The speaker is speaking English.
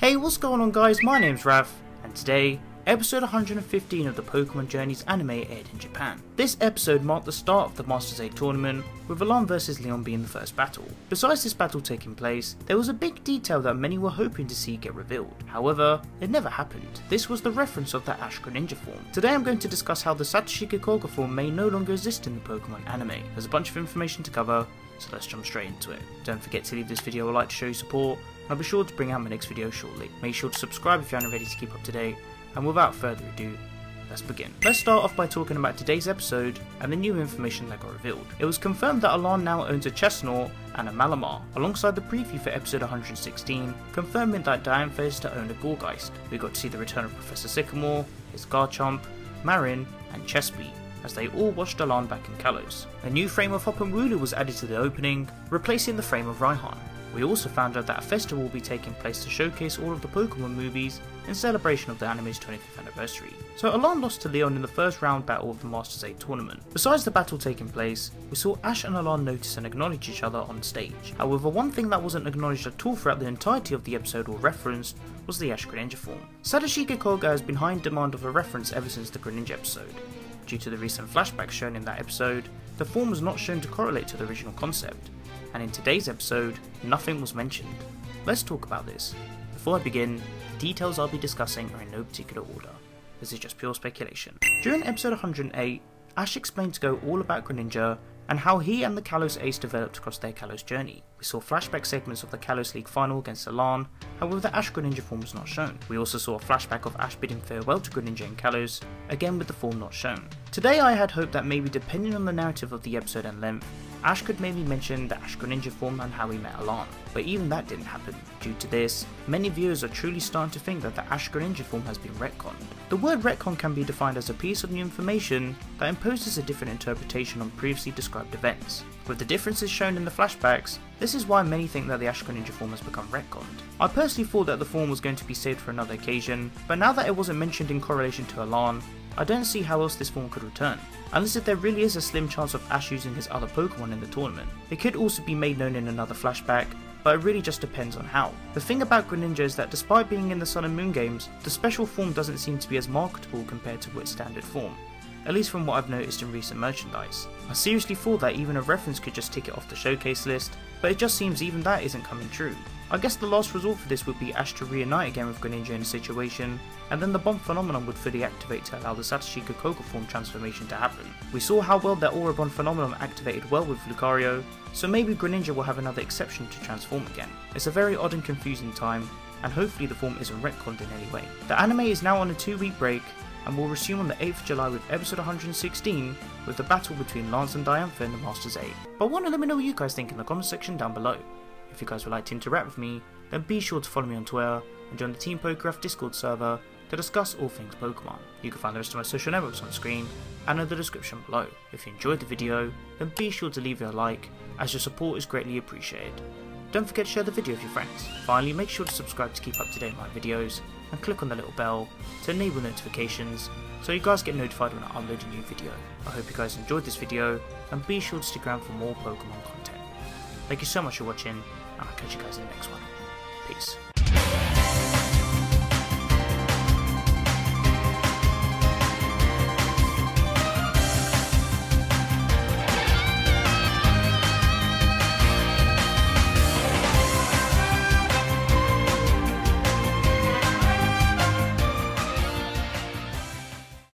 Hey, what's going on guys? My name's Raf, and today, episode 115 of the Pokemon Journeys anime aired in Japan. This episode marked the start of the Masters 8 tournament, with Alain vs Leon being the first battle. Besides this battle taking place, there was a big detail that many were hoping to see get revealed. However, it never happened. This was the reference of the Ash Greninja form. Today I'm going to discuss how the Satoshi Gekkouga form may no longer exist in the Pokemon anime. There's a bunch of information to cover, so let's jump straight into it. Don't forget to leave this video a like to show your support, I'll be sure to bring out my next video shortly. Make sure to subscribe if you aren't ready to keep up to date, and without further ado, let's begin. Let's start off by talking about today's episode and the new information that got revealed. It was confirmed that Alain now owns a Chesnaught and a Malamar, alongside the preview for episode 116, confirming that Diantha is to own a Gourgeist. We got to see the return of Professor Sycamore, his Garchomp, Marin, and Chespie, as they all watched Alain back in Kalos. A new frame of Hopunroolu was added to the opening, replacing the frame of Raihan. We also found out that a festival will be taking place to showcase all of the Pokemon movies in celebration of the anime's 25th anniversary. So Alain lost to Leon in the first round battle of the Masters 8 tournament. Besides the battle taking place, we saw Ash and Alain notice and acknowledge each other on stage. However, one thing that wasn't acknowledged at all throughout the entirety of the episode or referenced was the Ash Greninja form. Satoshi Gekkouga has been high in demand of a reference ever since the Greninja episode. Due to the recent flashbacks shown in that episode, the form was not shown to correlate to the original concept, and in today's episode, nothing was mentioned. Let's talk about this. Before I begin, details I'll be discussing are in no particular order. This is just pure speculation. During episode 108, Ash explained to Goh all about Greninja and how he and the Kalos Ace developed across their Kalos journey. We saw flashback segments of the Kalos League final against Alain, however the Ash Greninja form was not shown. We also saw a flashback of Ash bidding farewell to Greninja and Kalos, again with the form not shown. Today I had hoped that maybe depending on the narrative of the episode and length, Ash could maybe mention the Ash Greninja form and how he met Alain, but even that didn't happen. Due to this, many viewers are truly starting to think that the Ash Greninja form has been retconned. The word retcon can be defined as a piece of new information that imposes a different interpretation on previously described events. With the differences shown in the flashbacks, this is why many think that the Ash Greninja form has become retconned. I personally thought that the form was going to be saved for another occasion, but now that it wasn't mentioned in correlation to Alain, I don't see how else this form could return, unless if there really is a slim chance of Ash using his other Pokemon in the tournament. It could also be made known in another flashback, but it really just depends on how. The thing about Greninja is that despite being in the Sun and Moon games, the special form doesn't seem to be as marketable compared to its standard form, at least from what I've noticed in recent merchandise. I seriously thought that even a reference could just tick it off the showcase list, but it just seems even that isn't coming true. I guess the last resort for this would be Ash to reunite again with Greninja in a situation, and then the Bond phenomenon would fully activate to allow the Satoshi Gekkouga form transformation to happen. We saw how well that Aura Bond phenomenon activated well with Lucario, so maybe Greninja will have another exception to transform again. It's a very odd and confusing time, and hopefully the form isn't retconned in any way. The anime is now on a two week break, and will resume on the 8th of July with episode 116 with the battle between Lance and Diantha in the Masters 8. But I want to let me know what you guys think in the comment section down below. If you guys would like to interact with me, then be sure to follow me on Twitter and join the Team PokéRaf Discord server to discuss all things Pokemon. You can find the rest of my social networks on screen and in the description below. If you enjoyed the video, then be sure to leave a like, as your support is greatly appreciated. Don't forget to share the video with your friends. Finally, make sure to subscribe to keep up to date with my videos, and click on the little bell to enable notifications so you guys get notified when I upload a new video. I hope you guys enjoyed this video, and be sure to stick around for more Pokemon content. Thank you so much for watching, I'll catch you guys in the next one. Peace.